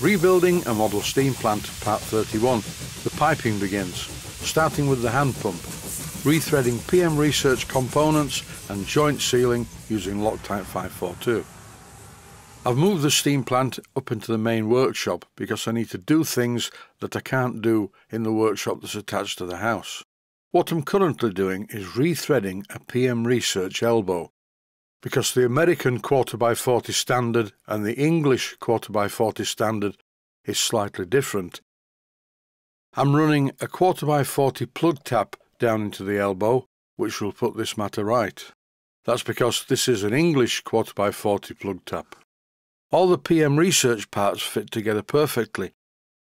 Rebuilding a model steam plant, part 31. The piping begins, starting with the hand pump, rethreading PM Research components and joint sealing using Loctite 542. I've moved the steam plant up into the main workshop because I need to do things that I can't do in the workshop that's attached to the house. What I'm currently doing is rethreading a PM Research elbow because the American quarter by 40 standard and the English quarter by 40 standard is slightly different. I'm running a quarter by 40 plug tap down into the elbow, which will put this matter right. That's because this is an English quarter by 40 plug tap. All the PM research parts fit together perfectly,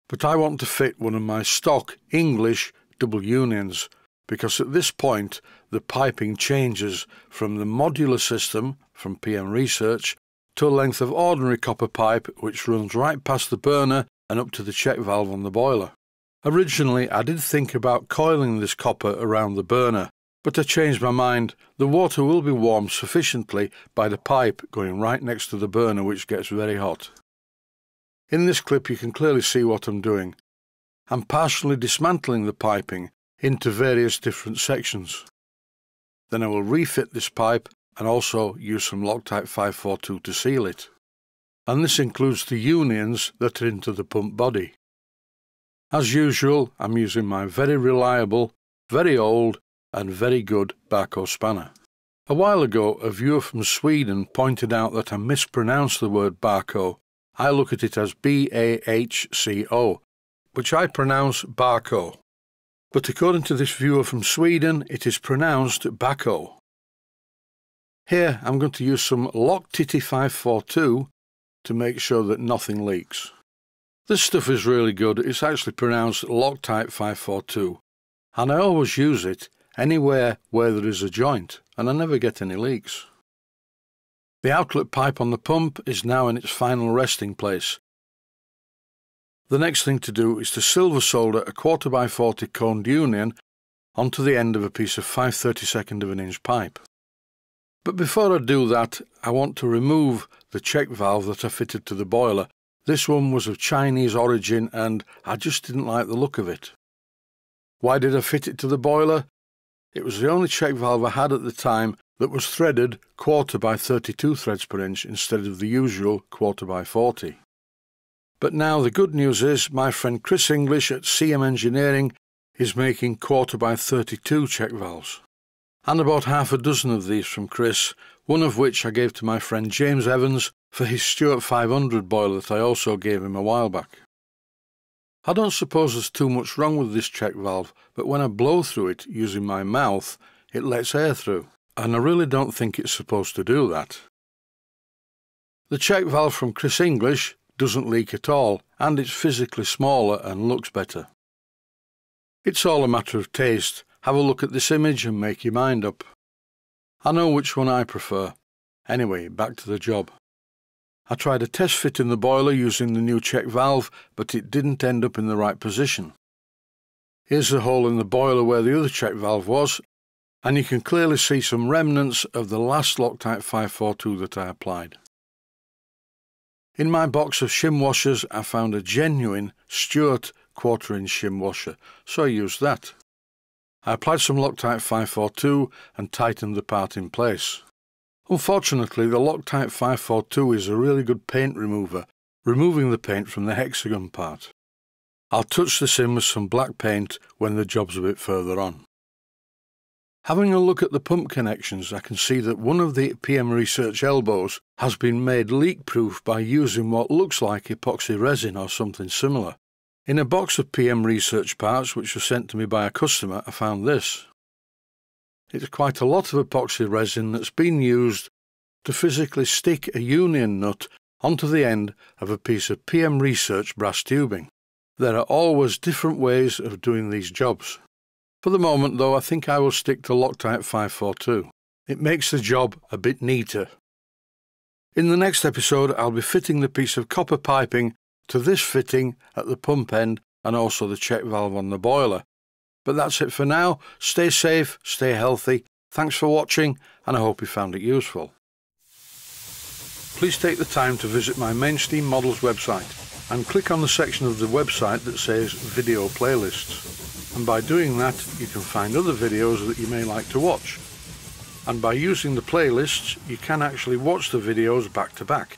but I want to fit one of my stock English double unions because at this point the piping changes from the modular system from PM Research to a length of ordinary copper pipe which runs right past the burner and up to the check valve on the boiler. Originally I did think about coiling this copper around the burner, but I changed my mind. The water will be warmed sufficiently by the pipe going right next to the burner which gets very hot. In this clip you can clearly see what I'm doing. I'm partially dismantling the piping into various different sections. Then I will refit this pipe and also use some Loctite 542 to seal it. And this includes the unions that are into the pump body. As usual, I'm using my very reliable, very old and very good Bahco spanner. A while ago, a viewer from Sweden pointed out that I mispronounced the word Bahco. I look at it as B-A-H-C-O, which I pronounce Barco. But according to this viewer from Sweden, it is pronounced Baco. Here, I'm going to use some Loctite 542 to make sure that nothing leaks. This stuff is really good. It's actually pronounced Loctite 542, and I always use it anywhere where there is a joint, and I never get any leaks. The outlet pipe on the pump is now in its final resting place. The next thing to do is to silver solder a quarter by 40 coned union onto the end of a piece of 5 32nd of an inch pipe. But before I do that, I want to remove the check valve that I fitted to the boiler. This one was of Chinese origin and I just didn't like the look of it. Why did I fit it to the boiler? It was the only check valve I had at the time that was threaded quarter by 32 threads per inch instead of the usual quarter by 40. But now the good news is my friend Chris English at CM Engineering is making quarter by 32 check valves. And about half a dozen of these from Chris, one of which I gave to my friend James Evans for his Stuart 500 boiler that I also gave him a while back. I don't suppose there's too much wrong with this check valve, but when I blow through it using my mouth, it lets air through, and I really don't think it's supposed to do that. The check valve from Chris English doesn't leak at all, and it's physically smaller and looks better. It's all a matter of taste. Have a look at this image and make your mind up. I know which one I prefer. Anyway, back to the job. I tried a test fit in the boiler using the new check valve, but it didn't end up in the right position. Here's the hole in the boiler where the other check valve was, and you can clearly see some remnants of the last Loctite 542 that I applied. In my box of shim washers I found a genuine Stuart quarter inch shim washer, so I used that. I applied some Loctite 542 and tightened the part in place. Unfortunately, the Loctite 542 is a really good paint remover, removing the paint from the hexagon part. I'll touch this in with some black paint when the job's a bit further on. Having a look at the pump connections, I can see that one of the PM Research elbows has been made leak-proof by using what looks like epoxy resin or something similar. In a box of PM Research parts which was sent to me by a customer, I found this. It's quite a lot of epoxy resin that's been used to physically stick a union nut onto the end of a piece of PM Research brass tubing. There are always different ways of doing these jobs. For the moment, though, I think I will stick to Loctite 542. It makes the job a bit neater. In the next episode, I'll be fitting the piece of copper piping to this fitting at the pump end and also the check valve on the boiler, but that's it for now. Stay safe, stay healthy. Thanks for watching, and I hope you found it useful. Please take the time to visit my Mainsteam Models website. And click on the section of the website that says video playlists. And by doing that, you can find other videos that you may like to watch. And by using the playlists, you can actually watch the videos back to back.